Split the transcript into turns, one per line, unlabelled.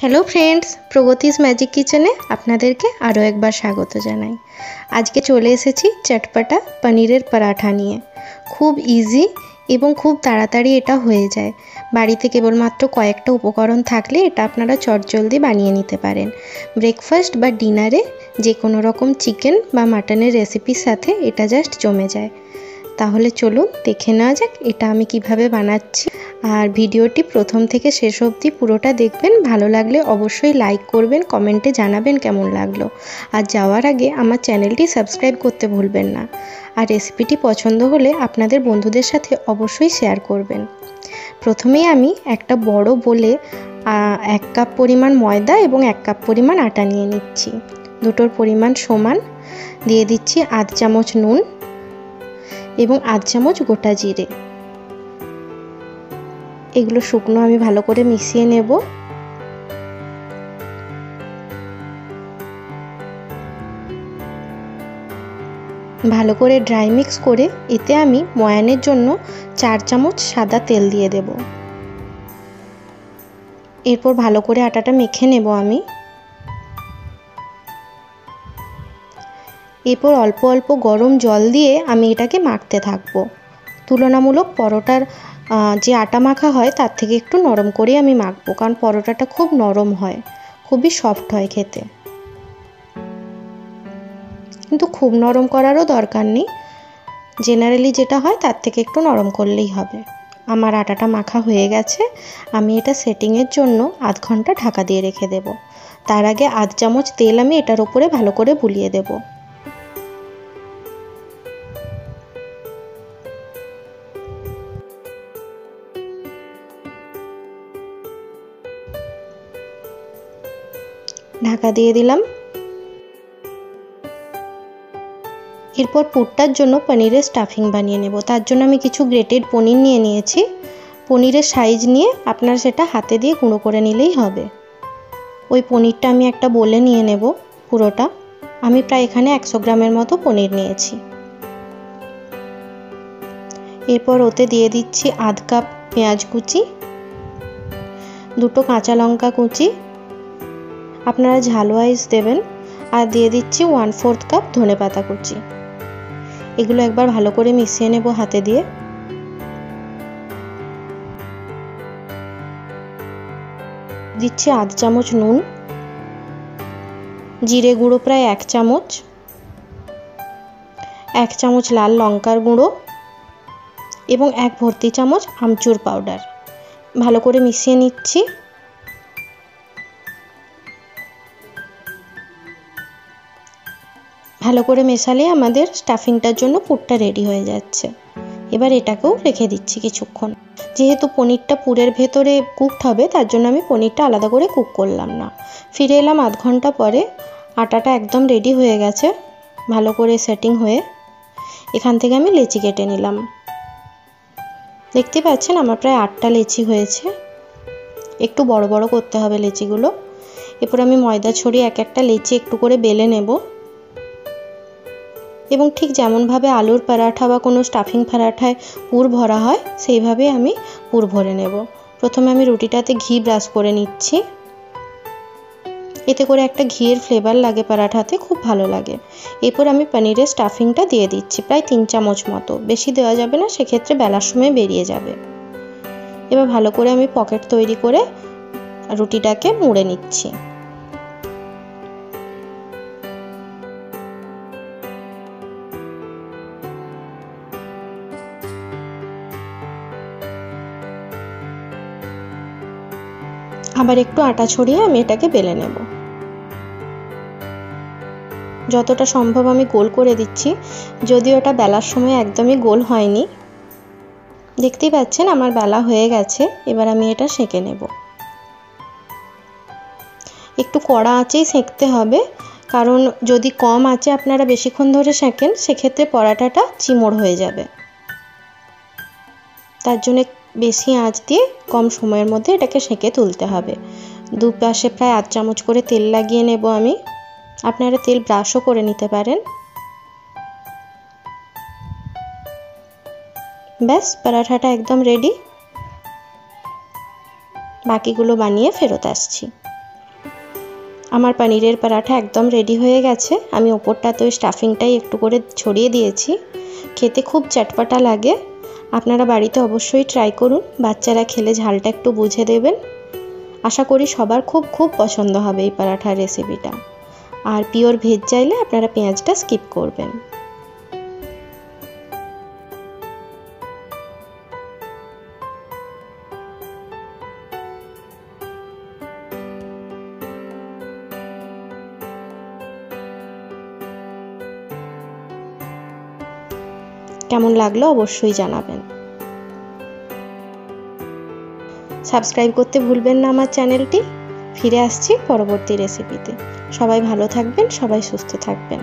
Hello friends প্রগতিস magic কিচেনে আপনাদেরকে আরও একবার স্বাগত জানাই। আজকে চলে এসেছি চটপাটা পনিরের পরাঠা নিয়ে। খুব ইজি এবং খুব তাড়াতাড়ি এটা হয়ে যায়। বাড়িতে কেবলমাত্র কয়েকটা উপকরণ থাকলে এটা আপনারা চটজলদি বানিয়ে নিতে পারেন। ব্রেকফাস্ট বা ডিনারে যে কোনো রকম চিকেন বা মাটনের রেসিপির সাথে এটা জাস্ট জমে যায়। তাহলে চলুন দেখে নেওয়া যাক এটা আমি কীভাবে বানাচ্ছি। আর ভিডিওটি প্রথম থেকে শেষ অবধি পুরোটা দেখবেন। ভালো লাগলে অবশ্যই লাইক করবেন, কমেন্টে জানাবেন কেমন লাগল। আর যাওয়ার আগে আমার চ্যানেলটি সাবস্ক্রাইব করতে ভুলবেন না। আর রেসিপিটি পছন্দ হলে আপনাদের বন্ধুদের সাথে অবশ্যই শেয়ার করবেন। প্রথমেই আমি একটা বড় বলে এক কাপ পরিমাণ ময়দা এবং এক কাপ পরিমাণ আটা নিয়ে নিচ্ছি। দুটোর পরিমাণ সমান। দিয়ে দিচ্ছি আধ চামচ নুন। এবং আধ চামচ গোটা জিরে। এগুলো শুকনো আমি ভালো করে মিশিয়ে নেব। ভালো করে ড্রাই মিক্স করে এতে আমি ময়ানের জন্য চার চামচ সাদা তেল দিয়ে দেব। এরপর ভালো করে আটাটা মেখে নেব আমি। এরপর অল্প অল্প গরম জল দিয়ে আমি এটাকে মাখতে থাকব। তুলনামূলক পরোটার যে আটা মাখা হয় তার থেকে একটু নরম করে আমি মাখবো, কারণ পরোটাটা খুব নরম হয়, খুবই সফট হয় খেতে। কিন্তু খুব নরম করারও দরকার নেই জেনারেলি যেটা হয় তার থেকে একটু নরম করলেই হবে। আমার আটাটা মাখা হয়ে গেছে, আমি এটা সেটিংয়ের জন্য আধ ঘণ্টা ঢাকা দিয়ে রেখে দেব। তার আগে আধ চামচ তেল আমি এটার উপরে ভালো করে বুলিয়ে দেবো। ঢাকা দিয়ে দিলাম। এরপর পুরটার জন্য পনিরের স্টাফিং বানিয়ে নেব। তার জন্য আমি কিছু গ্রেটেড পনির নিয়ে নিয়েছি। পনিরের সাইজ নিয়ে আপনার সেটা হাতে দিয়ে গুঁড়ো করে নিলেই হবে। ওই পনিরটা আমি একটা বলে নিয়ে নেব পুরোটা। আমি প্রায় এখানে একশো গ্রামের মতো পনির নিয়েছি। এরপর ওতে দিয়ে দিচ্ছি আধ কাপ পেঁয়াজ কুচি, দুটো কাঁচা লঙ্কা কুচি আপনারা ঝাল ওয়াইজ দেবেন আর দিয়ে দিচ্ছি ওয়ান ফোর্থ কাপ ধনে পাতা কুচি। এগুলো একবার ভালো করে মিশিয়ে নেব হাতে দিয়ে। দিচ্ছি আধ চামচ নুন, জিরে গুঁড়ো প্রায় এক চামচ এক চামচ লাল লঙ্কার গুঁড়ো এবং এক ভর্তি চামচ আমচুর পাউডার ভালো করে মিশিয়ে নিচ্ছি। ভালো করে মেশালে আমাদের স্টাফিংটার জন্য পুরটা রেডি হয়ে যাচ্ছে। এবার এটাকেও রেখে দিচ্ছি কিছুক্ষণ। যেহেতু পনিরটা পুরের ভেতরে কুকড হবে, তার জন্য আমি পনিরটা আলাদা করে কুক করলাম না। ফিরে এলাম আধ ঘণ্টা পরে। আটাটা একদম রেডি হয়ে গেছে। ভালো করে সেটিং হয়ে এখান থেকে আমি লেচি কেটে নিলাম। দেখতে পাচ্ছেন আমার প্রায় আটটা লেচি হয়েছে। একটু বড় বড় করতে হবে লেচিগুলো। এরপর আমি ময়দা ছড়িয়ে এক একটা লেচি একটু করে বেলে নেব। এবং ঠিক যেমনভাবে আলুর পরাঠা বা কোনো স্টাফিং পরাঠায় পুর ভরা হয়, সেইভাবে আমি পুর ভরে নেব। প্রথমে আমি রুটিটাতে ঘি ব্রাশ করে নিচ্ছি। এতে করে একটা ঘিয়ের ফ্লেভার লাগে পরাঠাতে, খুব ভালো লাগে। এরপর আমি পনিরের স্টাফিংটা দিয়ে দিচ্ছি, প্রায় তিন চামচ মতো। বেশি দেওয়া যাবে না, সেক্ষেত্রে বেলার সময় বেরিয়ে যাবে। এবার ভালো করে আমি পকেট তৈরি করে রুটিটাকে মুড়ে নিচ্ছি। আবার একটু আটা ছড়িয়ে আমি এটাকে বেলে নেব। যতটা সম্ভব আমি গোল করে দিচ্ছি, যদিও ওটা বেলার সময় একদমই গোল হয়নি। দেখতেই পাচ্ছেন আমার বেলা হয়ে গেছে, এবার আমি এটা সেঁকে নেব। একটু কড়া আঁচেই সেঁকতে হবে, কারণ যদি কম আঁচে আপনারা বেশিক্ষণ ধরে সেঁকেন, সেক্ষেত্রে পরাটাটা চিমড় হয়ে যাবে। তার জন্য বেশি আঁচ দিয়ে কম সময়ের মধ্যে এটাকে সেঁকে তুলতে হবে। দুপাশে প্রায় আধ চামচ করে তেল লাগিয়ে নেব আমি। আপনারা তেল ব্রাশও করে নিতে পারেন। ব্যাস, পরাঠাটা একদম রেডি বাকিগুলো বানিয়ে ফেরত আসছি। আমার পনিরের পরাঠা একদম রেডি হয়ে গেছে। আমি ওপরটাতে ওই স্টাফিংটাই একটু করে ছড়িয়ে দিয়েছি। খেতে খুব চটপটা লাগে। আপনারা বাড়িতে অবশ্যই ট্রাই করুন। বাচ্চারা খেলে ঝালটা একটু বুঝে দেবেন। আশা করি সবার খুব খুব পছন্দ হবে এই পরাঠার রেসিপিটা আর পিওর ভেজ চাইলে আপনারা পেঁয়াজটা স্কিপ করবেন। কেমন লাগল অবশ্যই জানাবেন। সাবস্ক্রাইব করতে ভুলবেন না আমার চ্যানেলটি। ফিরে আসছি পরবর্তী রেসিপিতে সবাই ভালো থাকবেন, সবাই সুস্থ থাকবেন।